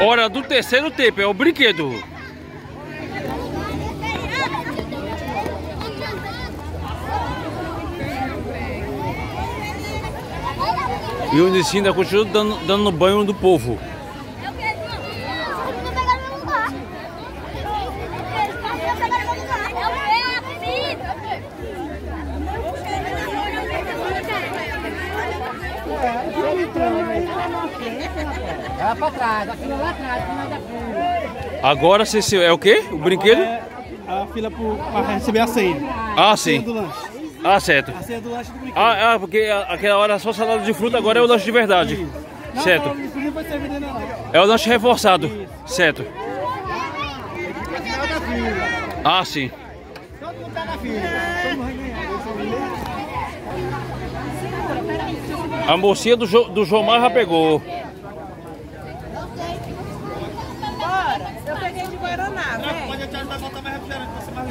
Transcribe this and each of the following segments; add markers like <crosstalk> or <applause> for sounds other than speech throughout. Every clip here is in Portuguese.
Hora do terceiro tempo, é o brinquedo. E o Nissim ainda continua dando, dando banho do povo. Vai pra trás, a fila lá atrás, da frente. Agora você é o quê? O brinquedo? É a fila para receber a ceia. Ah, A sim. Ah, certo. A ceia do lanche do brinquedo. Ah, ah, porque aquela hora só salada de fruta, agora é o lanche de verdade. Não, Certo. Não, isso não. É o lanche reforçado. Certo. Da fila. Ah, sim. Todo mundo tá na fila. Todo mundo vai ganhar. A mocinha do, jo, do Jomar já pegou. Eu peguei de Guaraná, vem. Pode te ajudar a botar mais refrigerante pra você mais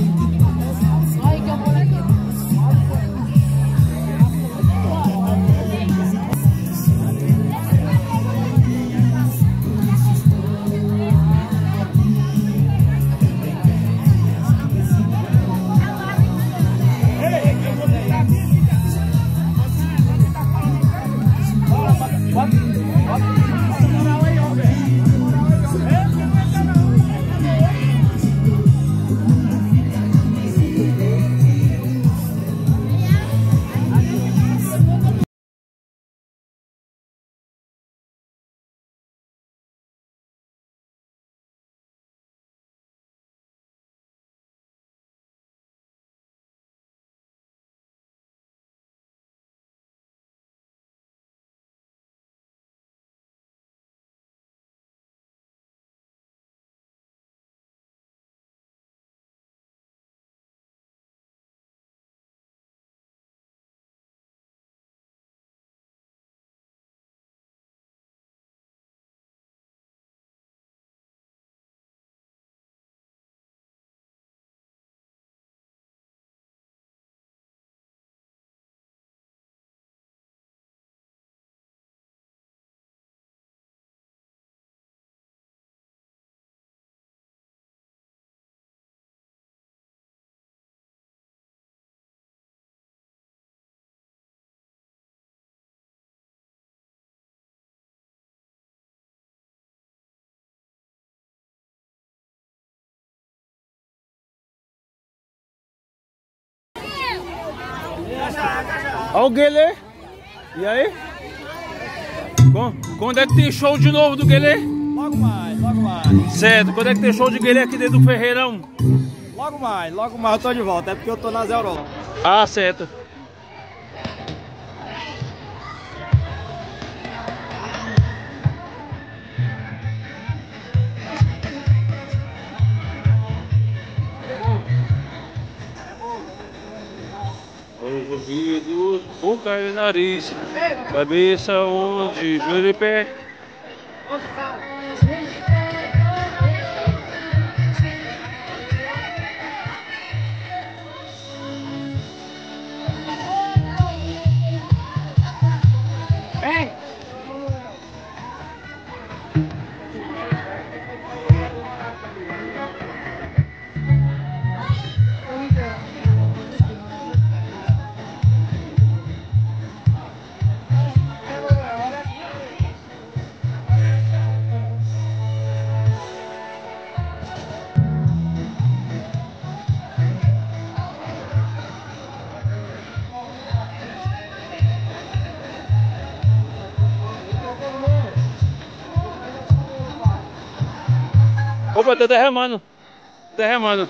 Olha o Guelê. E aí? Qu- Quando é que tem show de novo do Guelê? Logo mais, logo mais. Certo. Quando é que tem show de Guelê aqui dentro do Ferreirão? Logo mais, logo mais eu tô de volta. É porque eu tô nas Europa. Ah, certo. Os ouvidos, boca e nariz, cabeça onde, joelho e pé. Opa, tá derramando. Derramando.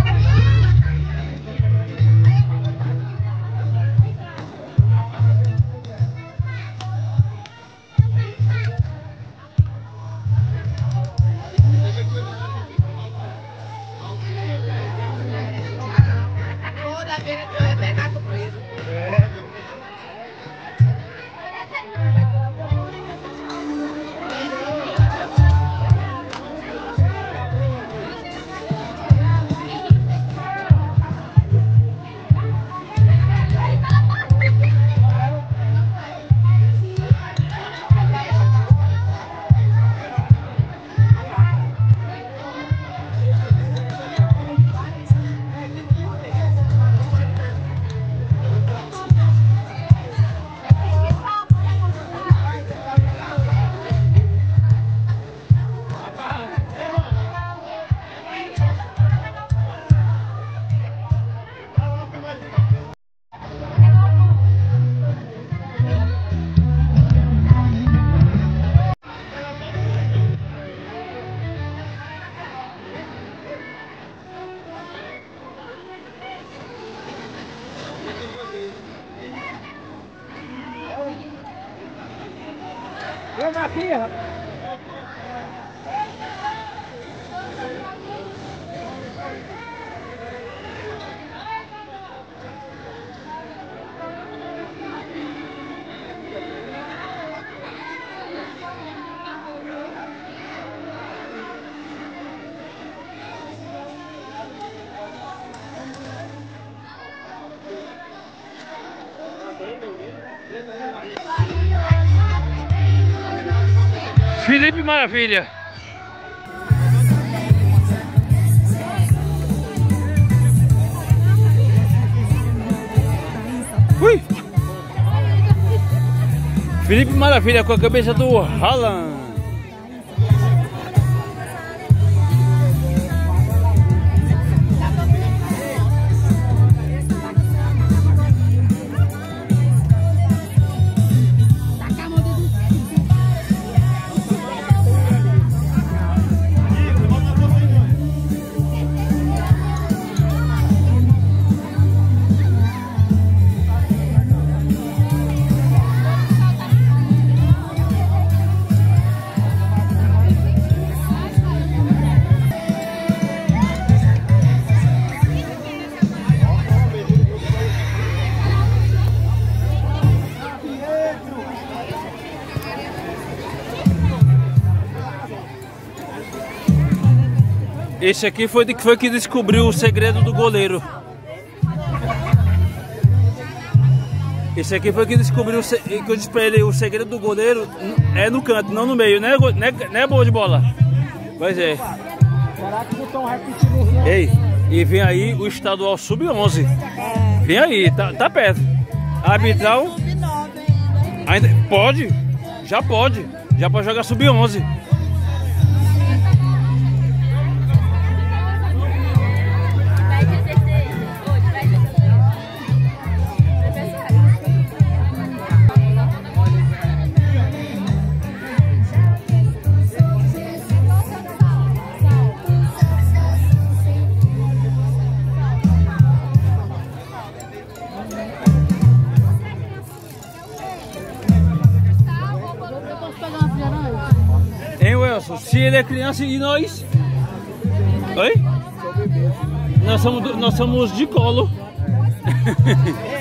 Maravilha. Ui. Felipe Maravilha com a cabeça do Haaland. Esse aqui foi que foi que descobriu o segredo do goleiro. Esse aqui foi que descobriu que eu disse pra ele, o segredo do goleiro é no canto, não no meio, né, go- né, né boa de bola? Pois é. Ei, e vem aí o estadual sub-11. Vem aí, tá, tá perto. Arbitral ainda pode, já pode, já pode jogar sub-11. Ele é criança e nós? Oi? Nós somos, nós somos de colo. <laughs>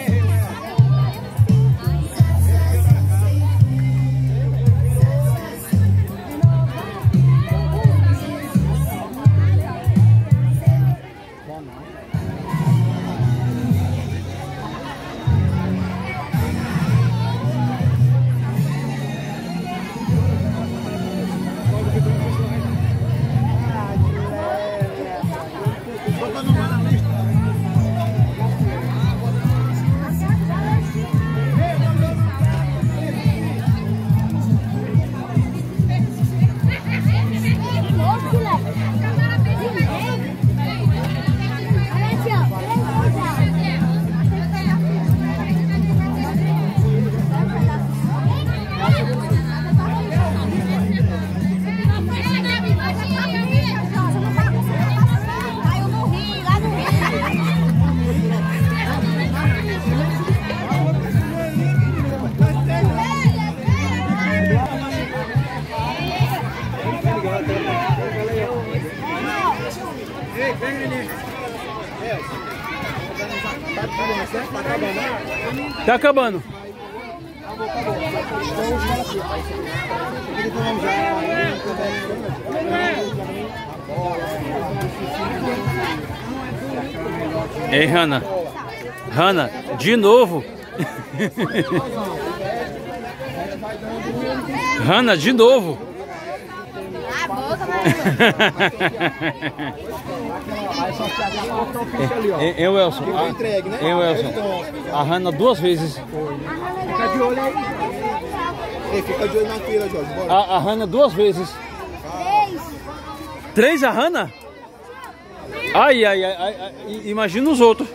Tá acabando. Ei, Hanna. Hanna, de novo. <laughs> Hanna, de novo. A boca, mas... <laughs> Hein, hein, Wilson? A, entregue, né? hein, Wilson? A Hanna duas vezes. Fica de olho aí. Ei, fica de olho na fila, Jorge. Bora. A, a Hanna duas vezes. Três a Hanna? Ai, ai, ai, ai, imagina os outros.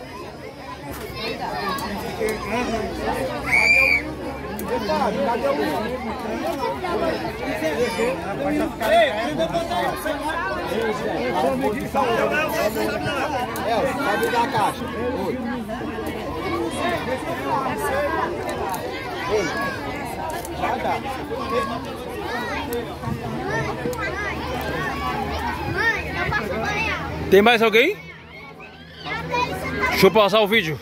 É, sabe da caixa. Oi. Banhar. Tem mais alguém? Deixa eu passar o vídeo.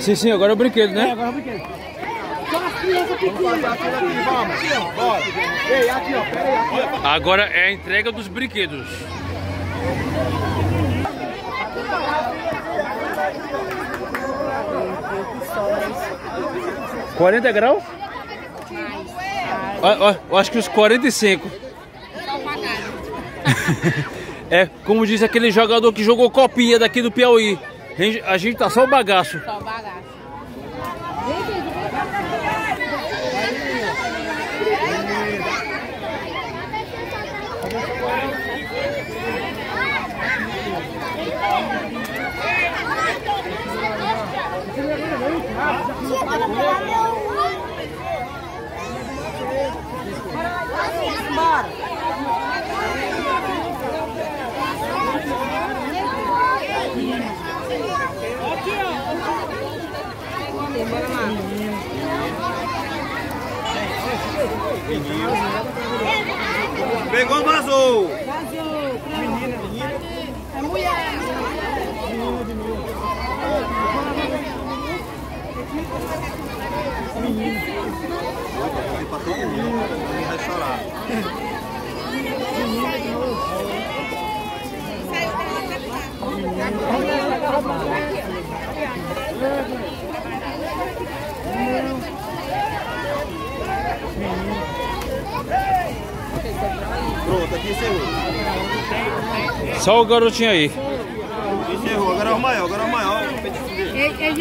Sim, sim, agora é o brinquedo, né? Agora eu brinquei. Vamos fazer a fila aqui, vamos. Bora. Ei, aqui, ó. Pera aí, aqui, ó. Agora é a entrega dos brinquedos. Quarenta graus? Eu acho que uns 45. <laughs> É, como diz aquele jogador que jogou copinha daqui do Piauí. A gente- tá só o bagaço. Só o bagaço. Pegou, vazou. Pra todo mundo. Ninguém vai chorar. Pronto, aqui encerrou. Só o garotinho aí. Encerrou. Agora é o maior, agora é o maior.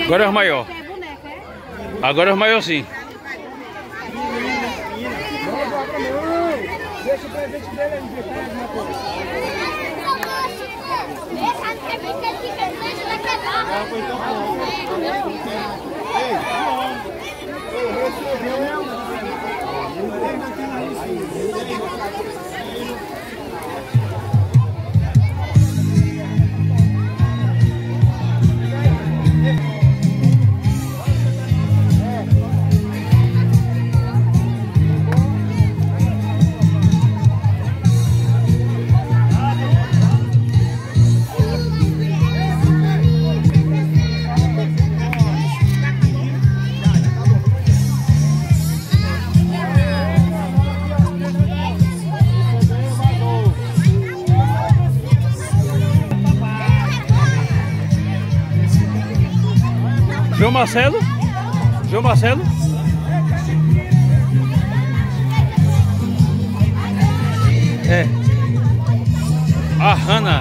Agora é o maior. Agora é o maior sim. Deixa que brinquedo que deixa vai quebrar. João Marcelo? João Marcelo? É. A Hanna.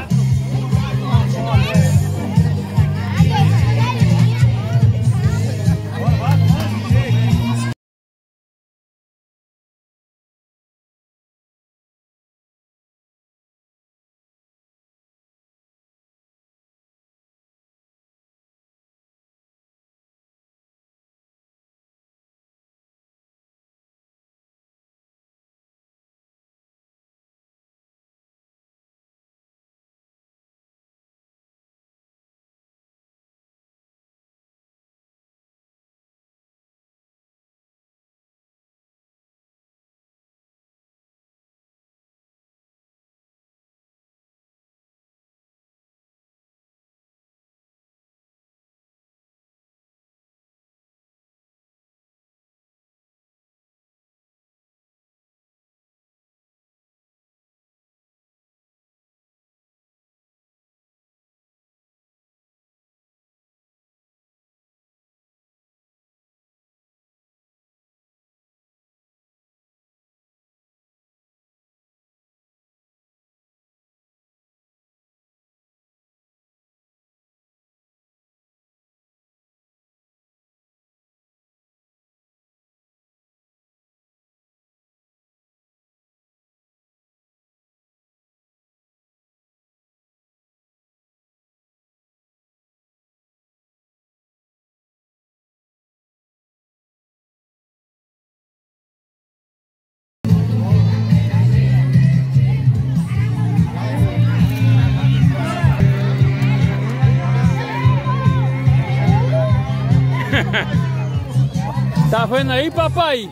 Tá vendo aí, papai?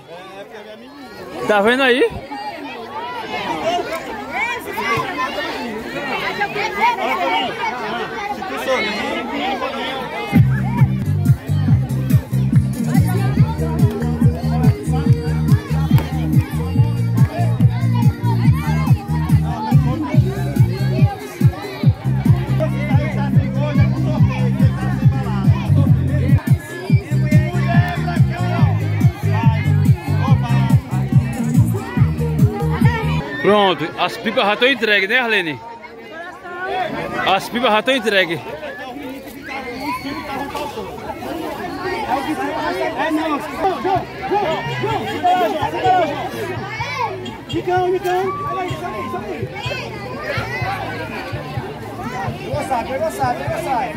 Tá vendo aí? Pronto, as pipas já estão entregues, né, Arlene? As pipas já estão entregues. Micão, Micão. Olha aí, sobe aí, sobe aí. Pegou sai, pegou sai, pegou sai.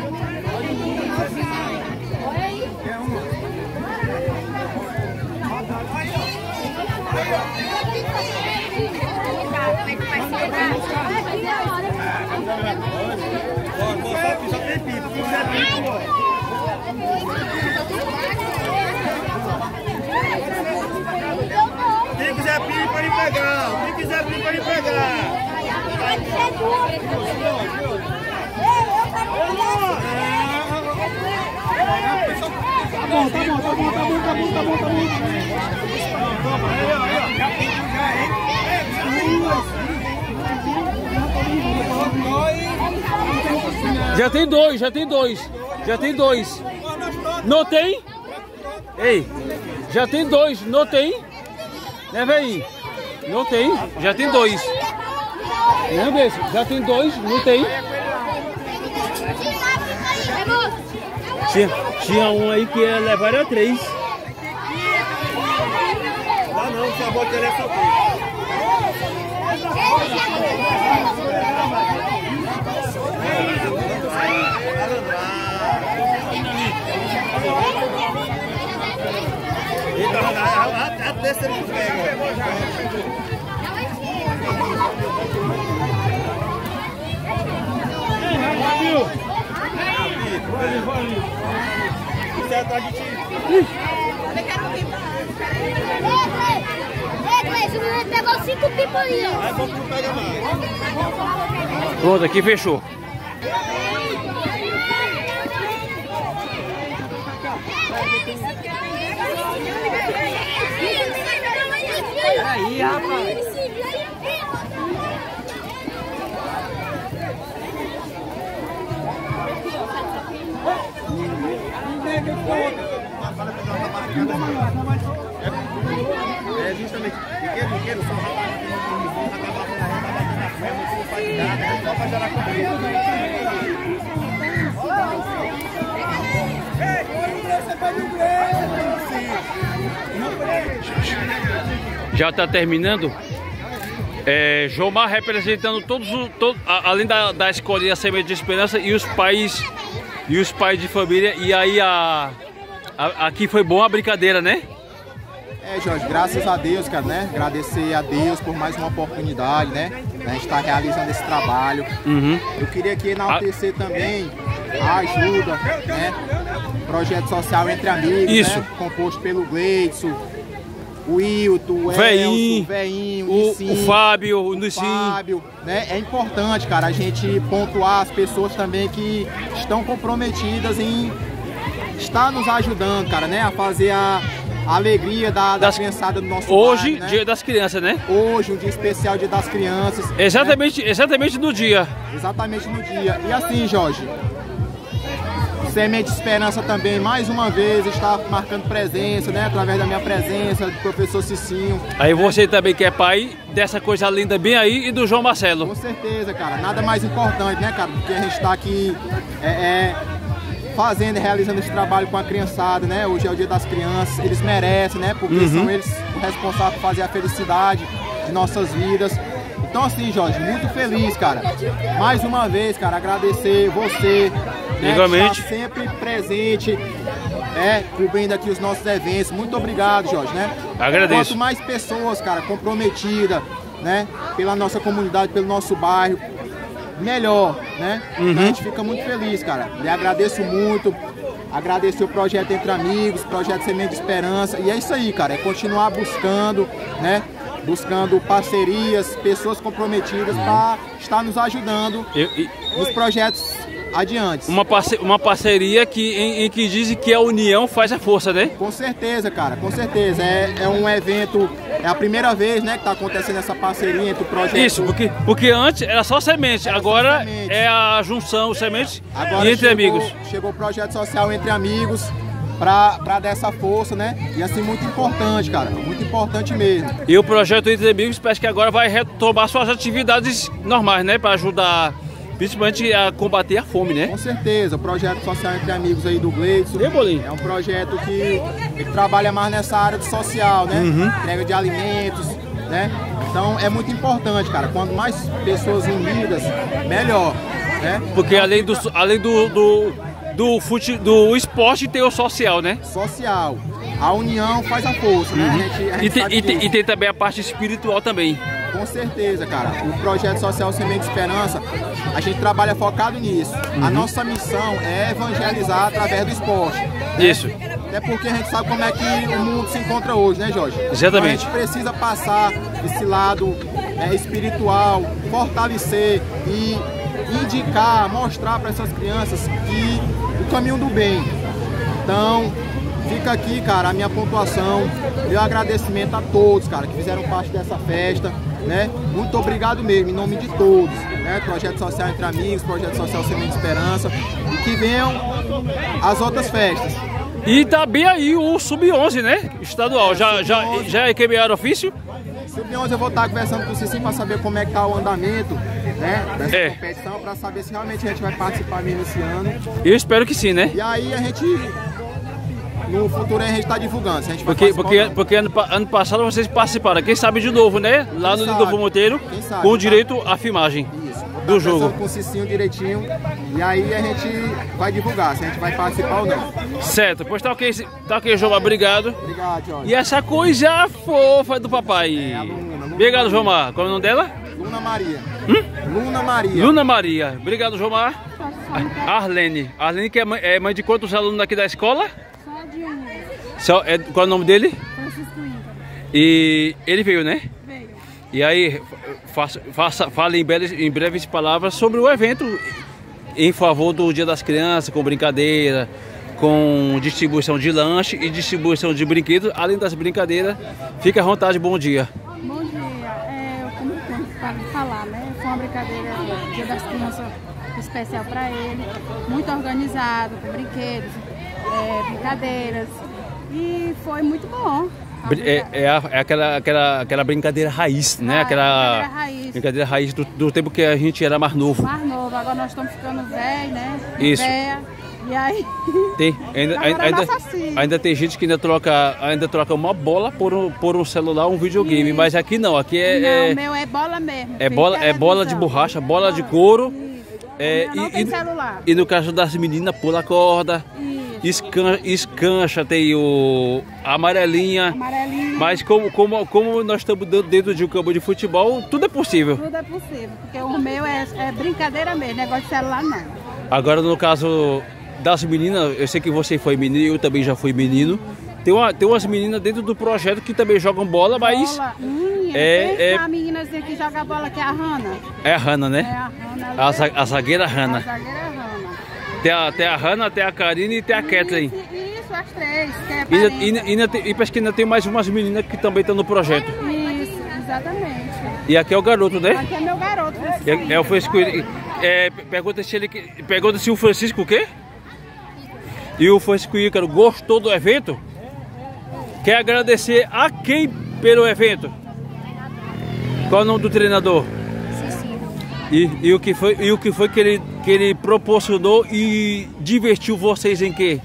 Quer uma? Só tem pipo, se quiser pipo, ó. Quem quiser pipo, pode pegar. Quem quiser pipo, pode pegar. Tá bom, tá bom, tá bom, tá bom, tá bom, tá bom, tá bom. Toma, aí, ó, aí, ó. Já tem dois, já tem dois. Já tem dois. Não tem? Ei, já tem dois, não tem? Né, velho? Não tem, já tem dois. Beijo? Já tem dois, não tem? Tinha, tinha um aí que ia levar a três. Dá não, só bota ele essa coisa. Eita, a a terceira que pega. Isso é atrás de ti. Pegou cinco pipas aí, ó. Aí bom que não pega mais. Pronto, aqui fechou. Aí, rapaz. É justamente, pequeno, só Já está terminando. É, Jomar representando todos os. todo- além da, da escolinha Semente de Esperança e os pais. E os pais de família. E aí a. a- aqui foi bom a brincadeira, né? É, Jorge, graças a Deus, cara, né? Agradecer a Deus por mais uma oportunidade, né? A gente está realizando esse trabalho. Uhum. Eu queria aqui enaltecer também a ajuda, né? Projeto social entre amigos, Isso. né? Composto pelo Gleidson, o Wilton, o Veinho, Veinho, O, Nissim, o Fábio, o Nissim. Fábio, né? É importante, cara, a gente pontuar as pessoas também que estão comprometidas em estar nos ajudando, cara, né? A fazer a, a alegria da, da Das- criançada do nosso Hoje, bairro, né? dia das crianças, né? Hoje, um dia especial, dia das crianças. né? Exatamente, exatamente no dia. Exatamente no dia. E assim, Jorge, Semente de Esperança também, mais uma vez, está marcando presença, né? Através da minha presença, do professor Cicinho. Aí você também que é pai dessa coisa linda bem aí e do João Com Marcelo. certeza, cara. Nada mais importante, né, cara? Do que a gente estar aqui é, é, fazendo e realizando esse trabalho com a criançada, né? Hoje é o dia das crianças, eles merecem, né? Porque são eles responsáveis por fazer a felicidade de nossas vidas. Então assim, Jorge, muito feliz, cara. Mais uma vez, cara, agradecer você, né, Igualmente. está sempre presente, é, cobrindo aqui os nossos eventos. Muito obrigado, Jorge, né? Agradeço. Quanto mais pessoas, cara, comprometidas, né, pela nossa comunidade, pelo nosso bairro, melhor, né? Uhum. A gente fica muito feliz, cara. Lhe agradeço muito. agradecer o projeto Entre Amigos, projeto Semente de Esperança. E é isso aí, cara, é continuar buscando, né? Buscando parcerias, pessoas comprometidas para estar nos ajudando Eu- nos projetos adiante. uma, parce- uma parceria que, em, em que dizem que a união faz a força, né? Com certeza, cara, com certeza. É, é um evento, é a primeira vez, né, que tá acontecendo essa parceria entre o projeto. Isso, porque, porque antes era só semente, agora semente. é a junção semente Agora e entre chegou, amigos. Chegou o projeto social entre amigos pra, pra dar essa força, né? E assim, muito importante, cara. Muito importante mesmo. E o projeto Entre Amigos parece que agora vai retomar suas atividades normais, né? Para ajudar, principalmente a combater a fome, né? Com certeza, o projeto social entre amigos aí do Gleidson. É um projeto que, que trabalha mais nessa área do social, né? Uhum. Entrega de alimentos, né? Então é muito importante, cara. Quanto mais pessoas unidas, melhor, né? Porque além do, além do, do, do, fute, do esporte tem o social, né? Social. A união faz a força, né? A gente, a gente E tem, e, tem, e tem também a parte espiritual também. Com certeza, cara. O projeto social Semente de Esperança, a gente trabalha focado nisso. A Uhum. nossa missão é evangelizar através do esporte. né? Isso. Até porque a gente sabe como é que o mundo se encontra hoje, né, Jorge? Exatamente. Então a gente precisa passar esse lado é, espiritual, fortalecer e indicar, mostrar para essas crianças que caminho do bem. Então, fica aqui, cara, a minha pontuação, meu agradecimento a todos, cara, que fizeram parte dessa festa, né? Muito obrigado mesmo, em nome de todos, né? Projeto Social Entre Amigos, Projeto Social Semente Esperança, e que venham as outras festas. E tá bem aí o Sub-11, né? Estadual. Já, já, já é queimado ofício? Sub-11 eu vou estar conversando com o Cici para saber como é que tá o andamento, né? Dessa É. competição, para saber se realmente a gente vai participar mesmo esse ano. Eu espero que sim, né? E aí a gente, no futuro a gente está divulgando, gente Porque, porque, porque ano, ano passado vocês participaram. Quem sabe de novo, né? Lá no Quem Lidolfo sabe? Monteiro, Quem sabe, com tá? direito à filmagem do estar jogo. com o Cicinho direitinho e aí a gente vai divulgar se a gente vai participar ou não. Certo, pois tá ok, tá ok, João, obrigado. Obrigado, Jorge. E essa coisa fofa do papai. Luna Obrigado. Jomar. Qual é o nome dela? Luna Maria. Luna Maria. Luna Maria. Obrigado, Jomar. Arlene. Arlene que é mãe, é mãe de quantos alunos aqui da escola? Só de um. Só, é, qual é o nome dele? Francisco Inca. E ele veio, né? E aí, faça, faça, fale em, breves, em breves palavras sobre o evento em favor do Dia das Crianças, com brincadeira, com distribuição de lanche e distribuição de brinquedos, além das brincadeiras. Fique à vontade, bom dia. Bom dia. É, como tenho para falar, né? Foi uma brincadeira Dia das Crianças especial para ele. Muito organizado, com brinquedos, é, brincadeiras. E foi muito bom. É, é, a- é aquela, aquela, aquela brincadeira raiz, né? Ah, Aquela brincadeira raiz. brincadeira raiz do, do tempo que a gente era mais novo. Mais novo, agora nós estamos ficando velhos, né? Isso. Véia. E aí. Tem, ainda, Agora ainda, filha. ainda tem gente que ainda troca, ainda troca uma bola por um, por um celular, um videogame, Isso. mas aqui não, aqui é, não, é- o meu é bola mesmo. É bola, é bola de borracha, bola de couro. Isso. É, tem celular. e no caso das meninas, pula a corda, Isso. Escan, escancha, tem o amarelinha. Amarelinho. Mas como, como, como nós estamos dentro- de um campo de futebol, tudo é possível. Tudo é possível, porque o meu é, é brincadeira mesmo, negócio de celular não. Agora no caso das meninas, eu sei que você foi menino, eu também já fui menino. Tem, uma, tem umas meninas dentro do projeto que também jogam bola, mas Bola, hum, é- é- a meninazinha que joga bola, que é a Hanna. é a Hanna, É né? a Hanna. A, za- a zagueira Hanna. zagueira é a Hanna. Tem a, tem a Hanna, tem a Karine e tem a Kathleen. Isso, isso, as três, é E, e, tem- e parece que ainda tem mais umas meninas que também estão no projeto. Isso, exatamente. E aqui é o garoto, né? Aqui é meu garoto. É, é o Francisco. É, pergunta se ele. que- Pergunta se o Francisco o quê? E o Francisco Ícaro gostou do evento? Quer agradecer a quem pelo evento? Qual é o nome do treinador? E, e o que foi, e o que, foi que, ele, que ele proporcionou e divertiu vocês em quê?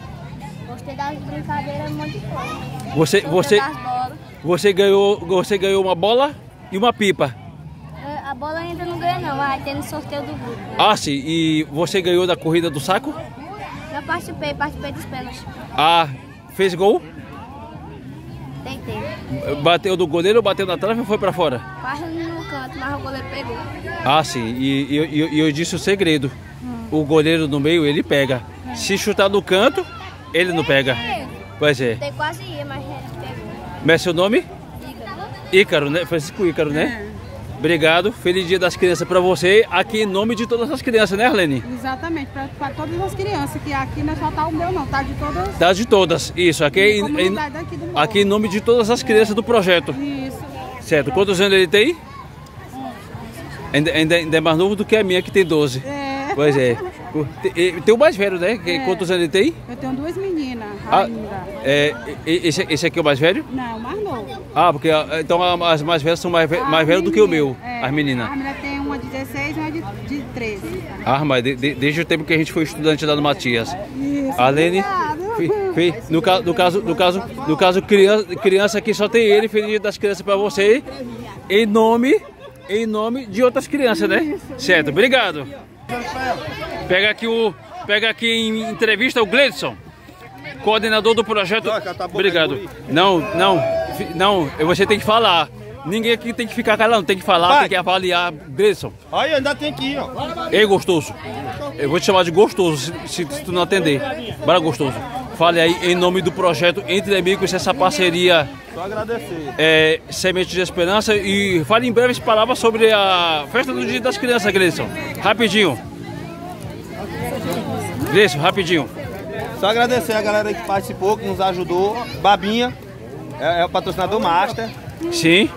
Gostei das brincadeiras muito forte. Você, você, você, ganhou, você ganhou uma bola e uma pipa. É, A bola ainda não ganhou não, vai ter no sorteio do grupo. Ah, sim. E você ganhou da corrida do saco? Já participei, participei dos pênaltis. Ah, fez gol? Tentei. Bateu do goleiro, bateu na trave ou foi pra fora? Quase no canto, mas o goleiro pegou. Ah, sim. E- e- e eu disse o segredo. O goleiro no meio, ele pega. Se chutar no canto, Ele não pega. Pois é. Tem quase ia, mas pegou. Como é seu nome? Ícaro, né? Francisco Ícaro, né? Obrigado. Feliz Dia das Crianças pra você, aqui em nome de todas as crianças, né, Arlene? Exatamente, para todas as crianças, que aqui não é só tá o meu não, tá de todas Tá de todas, isso. Aqui, as em- em- aqui do morro. aqui em nome de todas as crianças do projeto. Isso. Certo. Quantos anos ele tem? Ainda, ainda, ainda é mais novo do que a minha, que tem 12. É. Pois é. O- Tem, o mais velho, né? É. Quantos anos ele tem? Eu tenho duas meninas Ah, ainda. é, esse, esse aqui é o mais velho? Não, mais novo. Ah, porque ah, então as mais velhas são mais, ve- mais As velhas do que o meu, é. as meninas. As meninas tem uma de 16 e uma de, de 13. Ah, mas de- de- desde o tempo que a gente foi estudante lá no Matias. Isso. A Lene, obrigado. fi- fi- no, ca- no caso, no caso, no caso criança, criança aqui só tem ele, feliz das crianças para você, em nome, em nome de outras crianças, né? Certo, obrigado. Pega aqui o, pega aqui em entrevista o Gleidson, coordenador do projeto. Obrigado. Não, não, não, você tem que falar. Ninguém aqui tem que ficar calado, tem que falar, tem que avaliar. Gleidson, Olha, ainda tem aqui, ó. Ei, gostoso. Eu vou te chamar de gostoso se, se tu não atender. Bora, gostoso. Fale aí em nome do projeto Entre Amigos, essa parceria Só agradecer. é, Semente de Esperança. E fale em breves palavras sobre a festa do Dia das Crianças, Gleison. Rapidinho. Gleison, rapidinho. Só agradecer a galera que participou, que nos ajudou. Babinha, é, é o patrocinador master. Sim.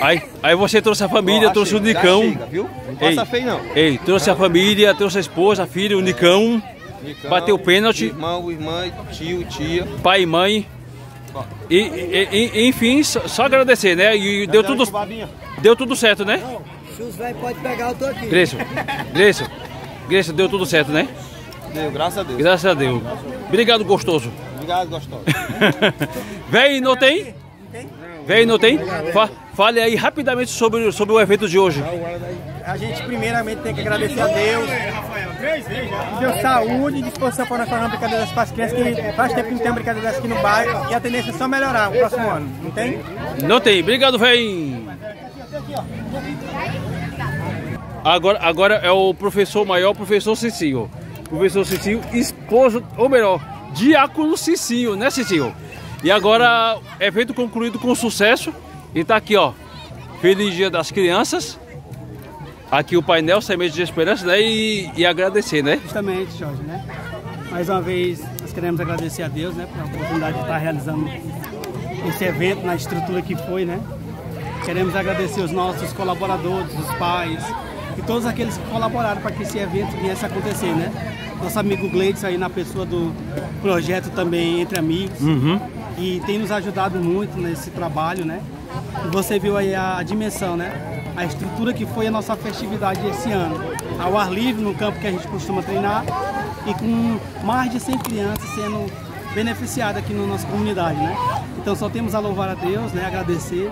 Aí, aí você trouxe a família, trouxe o chega, já Nicão. chega, viu? Não passa Ei, feio, não. Ei, trouxe a família, trouxe a esposa, a filha, o Nicão. Nicão, Bateu o pênalti. Irmão, irmã, tio, tia. pai e mãe. E, e- e- enfim, só, só agradecer, né? E deu tudo, deu tudo certo, né? Se os velhos podem pegar, eu tô aqui. Gleison, Gleison, Gleison, deu tudo certo, né? Deu, graças a Deus. Graças a Deus. Obrigado, gostoso. Obrigado, gostoso. <laughs> Vem, não tem? Vem, não tem? Fa- fale aí rapidamente sobre, sobre o evento de hoje. A gente primeiramente tem que agradecer a Deus. Deu saúde e disposição para nós fazer uma brincadeira para as crianças, que faz tempo que não tem uma brincadeira dessa aqui no bairro. E a tendência é só melhorar o próximo ano, não tem? Não tem. Obrigado, vem. Agora, agora é o professor maior, o professor Cicinho. Professor Cicinho, esposo, ou melhor, diácono Cicinho, né, Cicinho? E agora, evento concluído com sucesso. E tá aqui, ó. Feliz Dia das Crianças. Aqui o painel Semente de Esperança, né? E, e agradecer, né? Justamente, Jorge, né? Mais uma vez, nós queremos agradecer a Deus, né, pela oportunidade de estar realizando esse evento na estrutura que foi, né? Queremos agradecer os nossos colaboradores, os pais e todos aqueles que colaboraram para que esse evento viesse a acontecer, né? Nosso amigo Gleidson aí na pessoa do projeto também Entre Amigos e tem nos ajudado muito nesse trabalho, né? Você viu aí a, dimensão, né? A estrutura que foi a nossa festividade esse ano. Ao ar livre, no campo que a gente costuma treinar e com mais de 100 crianças sendo beneficiadas aqui na nossa comunidade, né? Então só temos a louvar a Deus, né? Agradecer.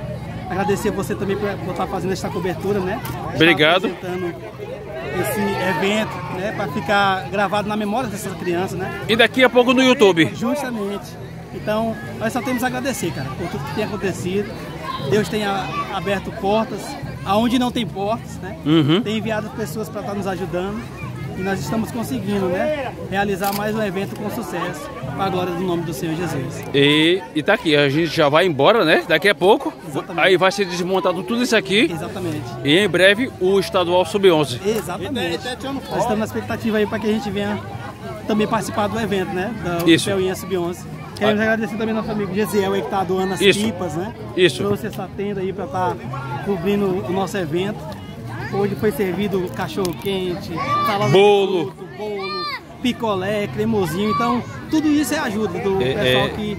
Agradecer você também por, por estar fazendo essa cobertura, né? Obrigado. esse evento, né? Para ficar gravado na memória dessas crianças, né? E daqui a pouco no YouTube. Justamente. Então, nós só temos a agradecer, cara, por tudo que tem acontecido. Deus tem aberto portas, aonde não tem portas, né? Uhum. Tem enviado pessoas para estar nos ajudando. E nós estamos conseguindo, né? Realizar mais um evento com sucesso, para a glória do nome do Senhor Jesus. E, e tá aqui, a gente já vai embora, né? Daqui a pouco. Exatamente. Aí vai ser desmontado tudo isso aqui. Exatamente. E em breve o estadual sub-11. Exatamente. Nós estamos na expectativa aí para que a gente venha também participar do evento, né? Da Isso. Pelinha Sub-11. Queremos agradecer também nosso amigo Gesiel que está doando as Isso. pipas, né? Isso. Trouxe essa tenda aí para estar cobrindo o nosso evento. Hoje foi servido cachorro quente, salada de Bolo. fruto, bolo, picolé, cremosinho. Então, tudo isso é ajuda do É, pessoal é, que